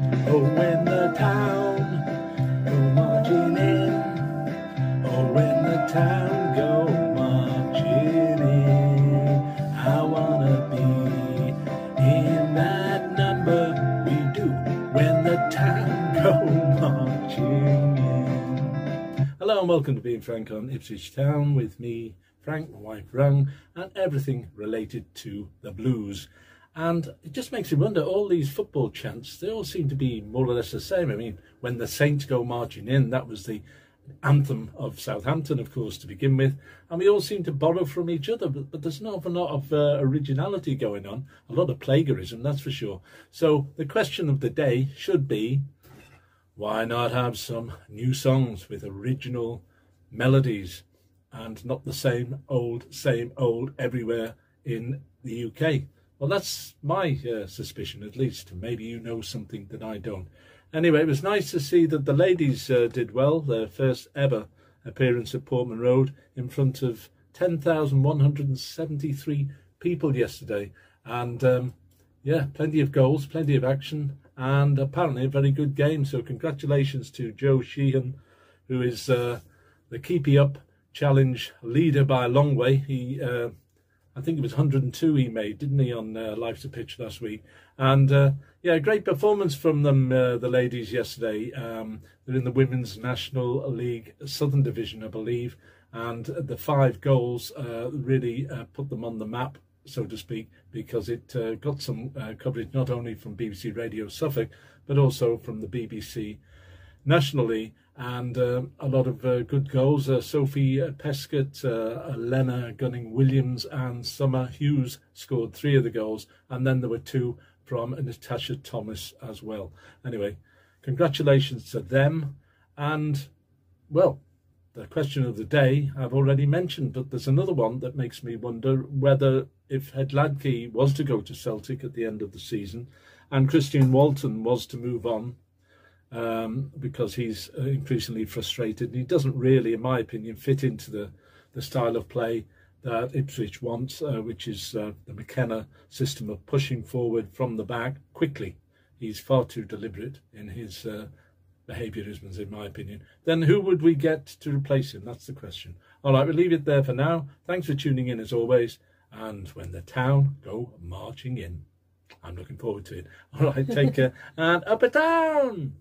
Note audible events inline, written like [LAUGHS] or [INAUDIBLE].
Oh, when the town go marching in. Oh, when the town go marching in. I wanna be in that number we do when the town go marching in. Hello and welcome to Being Frank on Ipswich Town with me, Frank, my wife Rung, and everything related to the blues. And it just makes me wonder, all these football chants, they all seem to be more or less the same. I mean, when the Saints go marching in, that was the anthem of Southampton, of course, to begin with. And we all seem to borrow from each other, but, but there's an awful lot of uh, originality going on, a lot of plagiarism, that's for sure. So the question of the day should be, why not have some new songs with original melodies and not the same old, same old everywhere in the UK? Well, that's my uh, suspicion, at least. Maybe you know something that I don't. Anyway, it was nice to see that the ladies uh, did well, their first ever appearance at Portman Road in front of 10,173 people yesterday. And um, yeah, plenty of goals, plenty of action, and apparently a very good game. So, congratulations to Joe Sheehan, who is uh, the Keepy Up Challenge leader by a long way. He uh, I think it was 102 he made, didn't he, on uh, Life's a Pitch last week? And uh, yeah, great performance from them, uh, the ladies, yesterday. Um, they're in the Women's National League Southern Division, I believe, and the five goals uh, really uh, put them on the map, so to speak, because it uh, got some coverage not only from BBC Radio Suffolk, but also from the BBC nationally and uh, a lot of uh, good goals. Uh, Sophie Peskett, uh, Lena Gunning Williams, and Summer Hughes scored three of the goals, and then there were two from Natasha Thomas as well. Anyway, congratulations to them. And, well, the question of the day I've already mentioned, but there's another one that makes me wonder whether if Hladky was to go to Celtic at the end of the season and Christian Walton was to move on um, because he's uh, increasingly frustrated. He doesn't really, in my opinion, fit into the, the style of play that Ipswich wants, uh, which is uh, the McKenna system of pushing forward from the back quickly. He's far too deliberate in his uh, behaviourisms, in my opinion. Then who would we get to replace him? That's the question. All right, we'll leave it there for now. Thanks for tuning in as always. And when the town go marching in, I'm looking forward to it. All right, take [LAUGHS] care and up a down.